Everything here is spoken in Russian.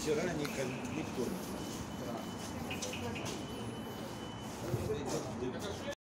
вчера не конфликтуем.